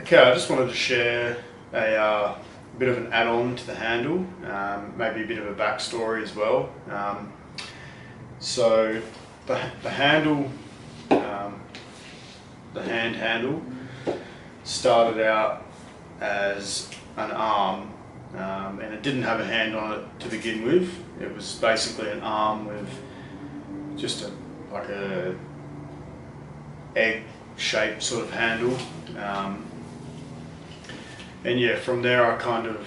Okay, I just wanted to share a uh, bit of an add-on to the handle, um, maybe a bit of a backstory as well. Um, so the, the handle, um, the hand handle, started out as an arm um, and it didn't have a hand on it to begin with. It was basically an arm with just a like a egg shaped sort of handle. Um, and yeah, from there I kind of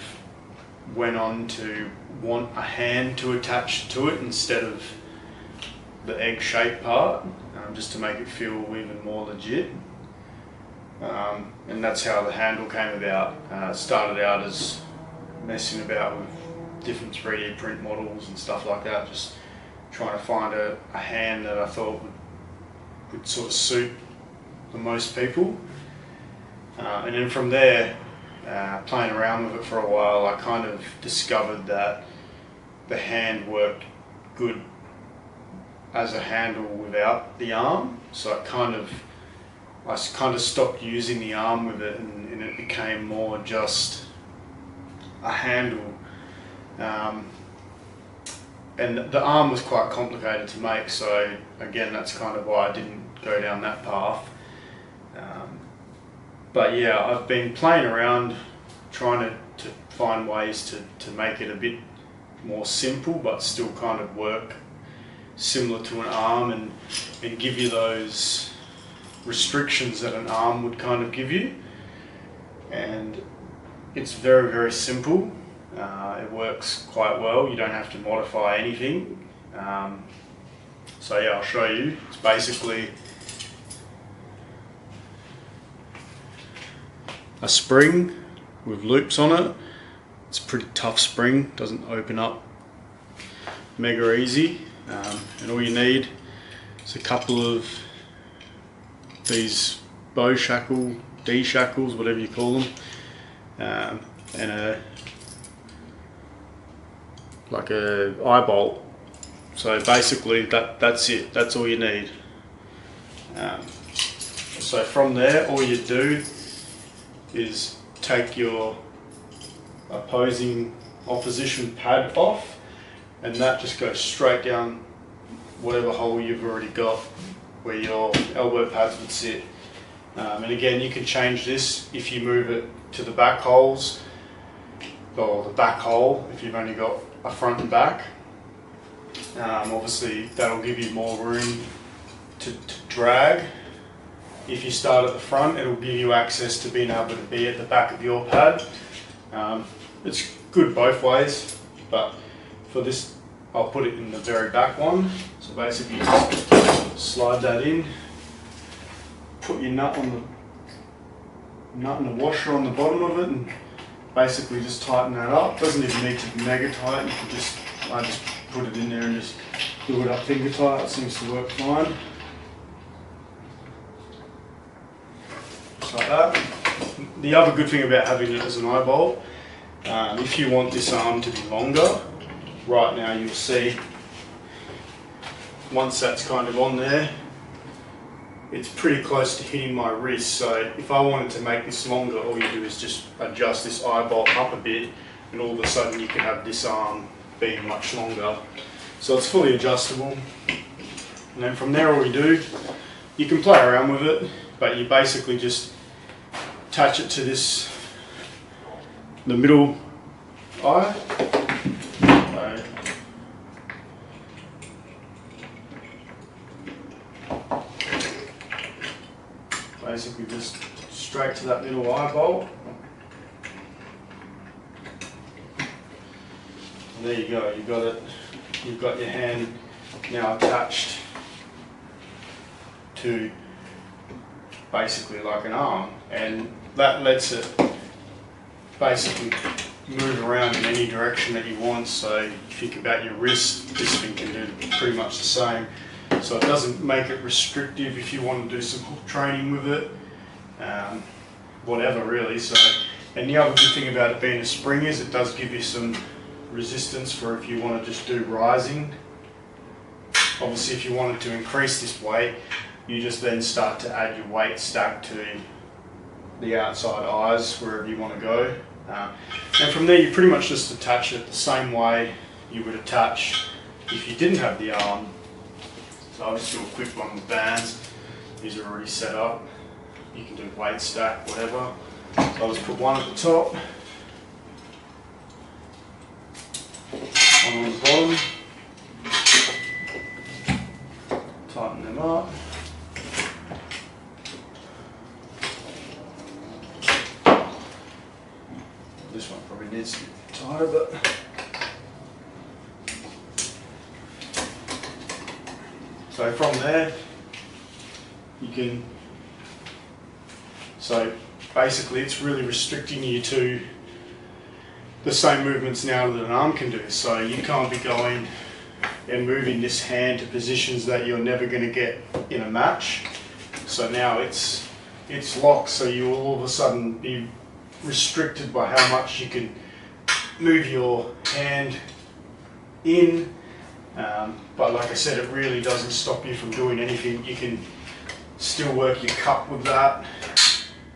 went on to want a hand to attach to it instead of the egg shaped part, um, just to make it feel even more legit. Um, and that's how the handle came about. Uh, started out as messing about with different 3D print models and stuff like that, just trying to find a, a hand that I thought would, would sort of suit the most people. Uh, and then from there, uh, playing around with it for a while, I kind of discovered that the hand worked good as a handle without the arm. So I kind of, I kind of stopped using the arm with it, and, and it became more just a handle. Um, and the arm was quite complicated to make, so again, that's kind of why I didn't go down that path. Um, but yeah, I've been playing around trying to, to find ways to, to make it a bit more simple but still kind of work similar to an arm and, and give you those restrictions that an arm would kind of give you. And it's very, very simple. Uh, it works quite well. You don't have to modify anything. Um, so yeah, I'll show you. It's basically a spring with loops on it. It's a pretty tough spring, doesn't open up mega easy. Um, and all you need is a couple of these bow shackle, D shackles, whatever you call them, um, and a like a eye bolt. So basically that that's it. That's all you need. Um, so from there, all you do is take your opposing opposition pad off and that just goes straight down whatever hole you've already got where your elbow pads would sit. Um, and again, you can change this if you move it to the back holes or the back hole if you've only got a front and back. Um, obviously, that'll give you more room to, to drag if you start at the front, it'll give you access to being able to be at the back of your pad. Um, it's good both ways, but for this, I'll put it in the very back one. So basically, just slide that in, put your nut on the nut and the washer on the bottom of it, and basically just tighten that up. Doesn't even need to be mega tight. You can just, I just put it in there and just do it up finger tight. It seems to work fine. like that. The other good thing about having it as an eye bolt, um, if you want this arm to be longer, right now you'll see once that's kind of on there, it's pretty close to hitting my wrist. So if I wanted to make this longer, all you do is just adjust this eye bolt up a bit and all of a sudden you can have this arm being much longer. So it's fully adjustable. And then from there all you do, you can play around with it, but you basically just attach it to this, the middle eye. basically just straight to that little eye bolt. And there you go, you've got it, you've got your hand now attached to basically like an arm and that lets it basically move around in any direction that you want. So if you think about your wrist, this thing can do pretty much the same. So it doesn't make it restrictive if you want to do some hook training with it, um, whatever really. So, and the other good thing about it being a spring is it does give you some resistance for if you want to just do rising. Obviously if you wanted to increase this weight, you just then start to add your weight stack to the outside eyes wherever you want to go. Um, and from there, you pretty much just attach it the same way you would attach if you didn't have the arm. So I'll just do a quick one with bands. These are already set up. You can do weight stack, whatever. So I'll just put one at the top, one on the bottom, tighten them up. This one probably needs be tighter, but so from there you can so basically it's really restricting you to the same movements now that an arm can do. So you can't be going and moving this hand to positions that you're never going to get in a match. So now it's it's locked, so you will all of a sudden be restricted by how much you can move your hand in. Um, but like I said, it really doesn't stop you from doing anything. You can still work your cup with that.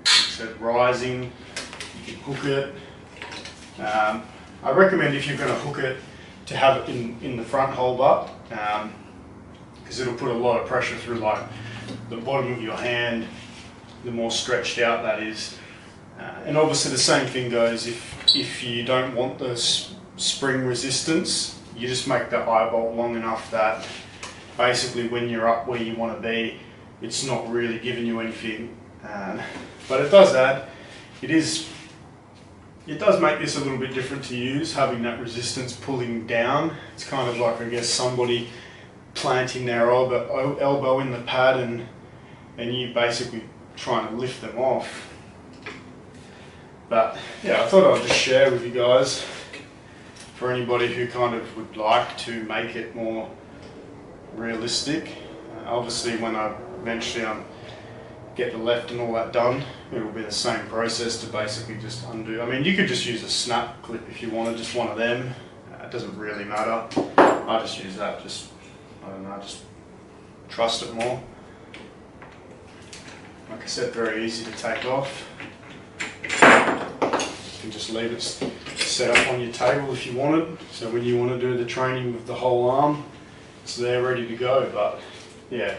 So rising, you can hook it. Um, I recommend if you're going to hook it to have it in, in the front hold up because um, it'll put a lot of pressure through like the bottom of your hand the more stretched out that is uh, and obviously the same thing goes if if you don't want the spring resistance you just make the eye bolt long enough that basically when you're up where you want to be it's not really giving you anything uh, but it does add it is it does make this a little bit different to use, having that resistance pulling down. It's kind of like, I guess, somebody planting their elbow, elbow in the pad and, and you basically trying to lift them off. But yeah, I thought I'd just share with you guys for anybody who kind of would like to make it more realistic. Uh, obviously, when I eventually I'm get the left and all that done, it'll be the same process to basically just undo. I mean, you could just use a snap clip if you wanted, just one of them. Uh, it doesn't really matter. I just use that, just, I don't know, just trust it more. Like I said, very easy to take off. Can just leave it set up on your table if you wanted. So when you want to do the training with the whole arm, it's there ready to go. But yeah,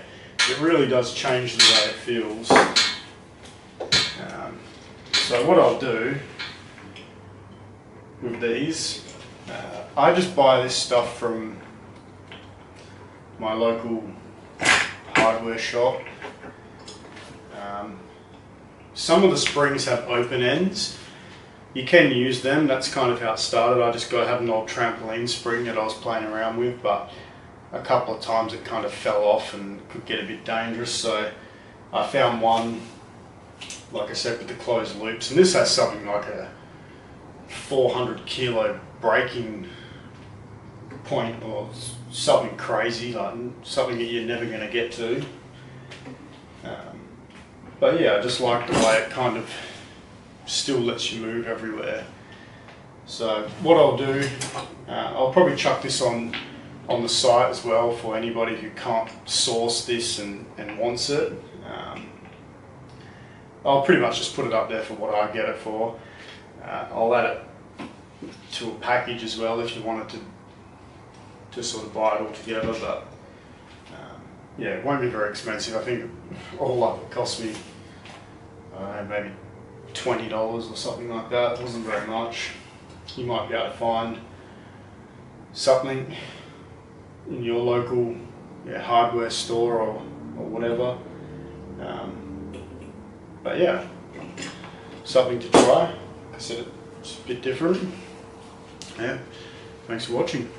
it really does change the way it feels. Um, so what I'll do with these, uh, I just buy this stuff from my local hardware shop. Um, some of the springs have open ends. You can use them, that's kind of how it started. I just got have an old trampoline spring that I was playing around with, but a couple of times it kind of fell off and could get a bit dangerous. So I found one, like I said, with the closed loops, and this has something like a 400 kilo breaking point or something crazy, like something that you're never going to get to. Um, but yeah, I just like the way it kind of still lets you move everywhere. So what I'll do, uh, I'll probably chuck this on on the site as well for anybody who can't source this and, and wants it. Um, I'll pretty much just put it up there for what I get it for. Uh, I'll add it to a package as well if you wanted to to sort of buy it all together. But um, yeah, it won't be very expensive. I think all up it cost me uh, maybe twenty dollars or something like that. It wasn't very much. You might be able to find something in your local yeah, hardware store or, or whatever. Um, but yeah, something to try. I said, it's a bit different. Yeah, thanks for watching.